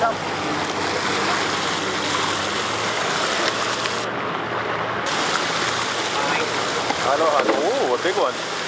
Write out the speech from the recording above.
jump. Hello, hello. Oh, a big one.